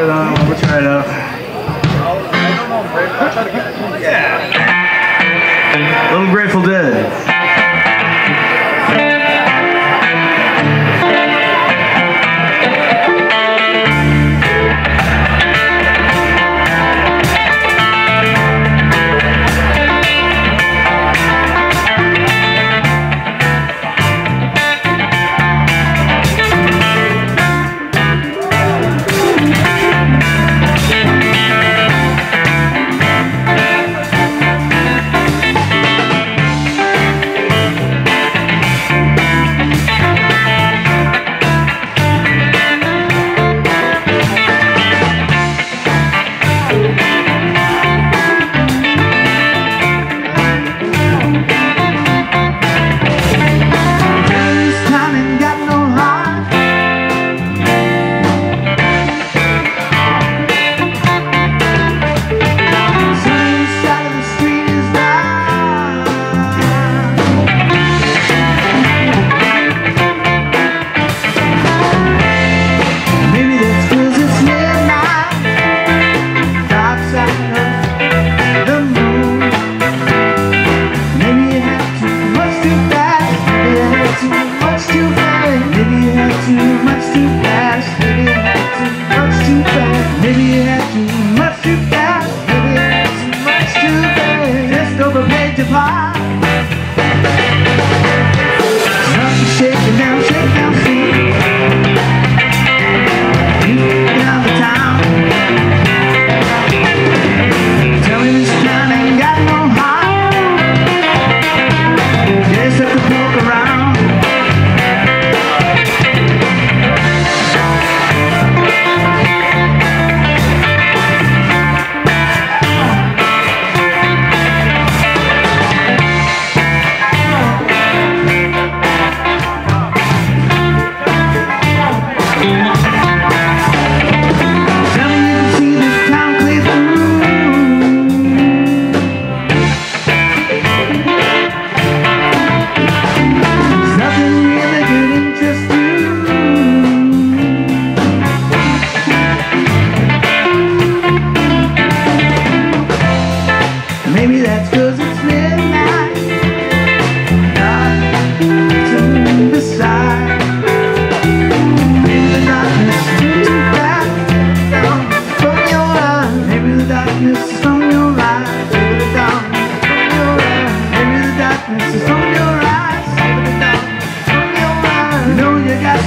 Good on. We'll try it out.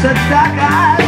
such dark eyes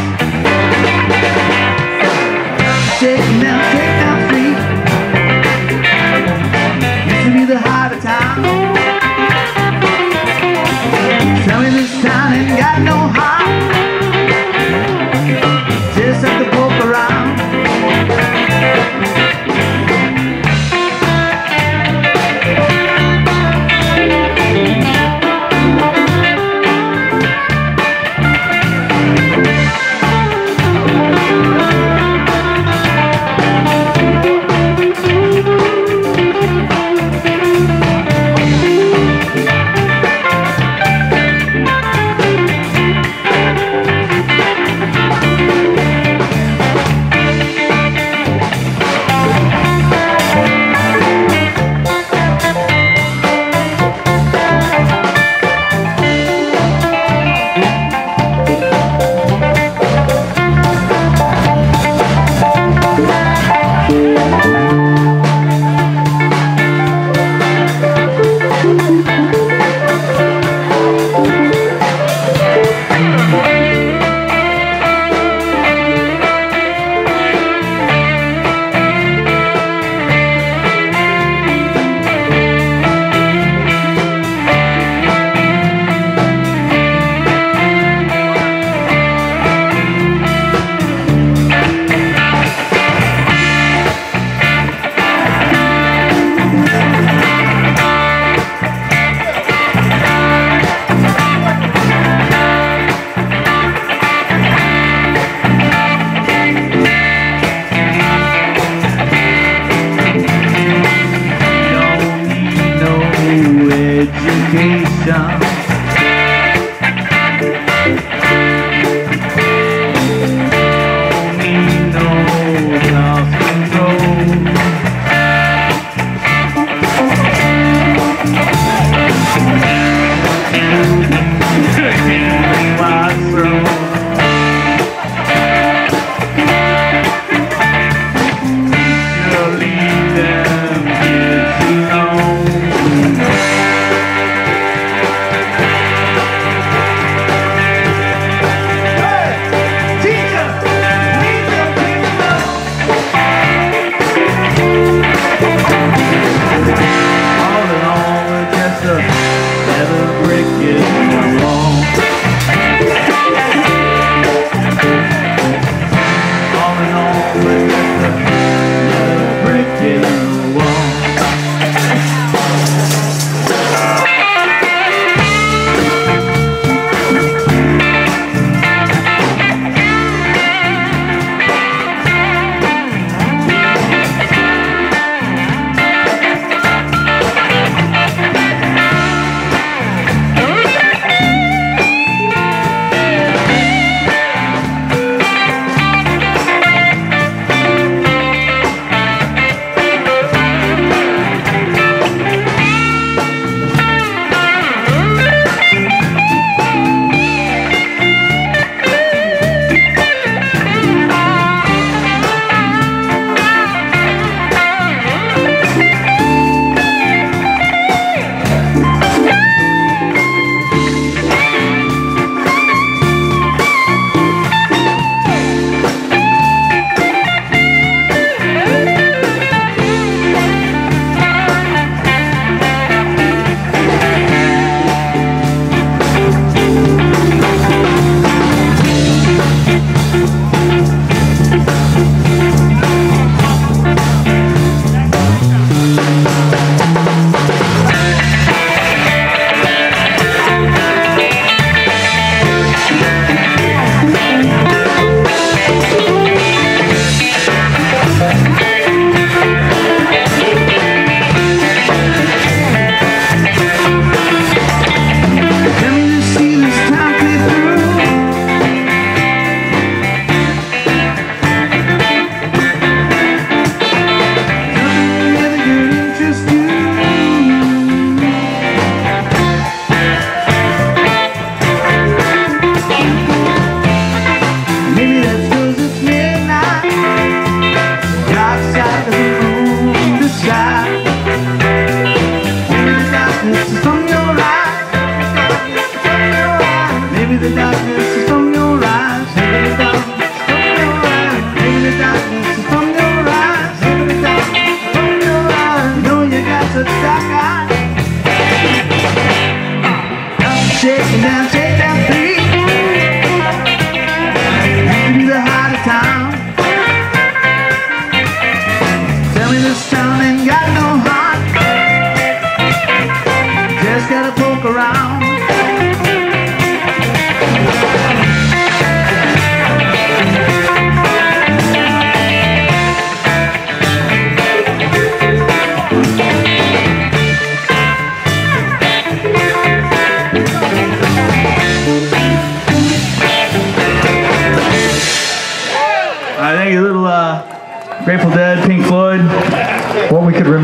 nothing, nothing.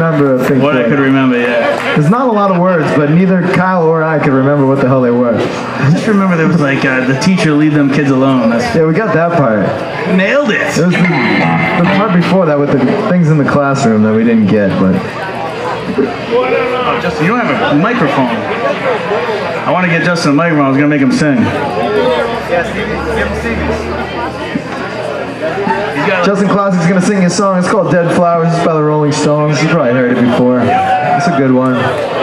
Remember of Pink What I could remember, yeah. There's not a lot of words, but neither Kyle or I could remember what the hell they were. I just remember there was like uh, the teacher leave them kids alone. That's, Yeah, we got that part. nailed it. There was the, the part before that with the things in the classroom that we didn't get, but Oh, Justin, you don't have a microphone. I want to get Justin a microphone. I was gonna make him sing. He's got Justin Clausic's gonna sing his song. It's called Dead Flowers. It's by the Rolling Stones. You probably heard it before. It's a good one.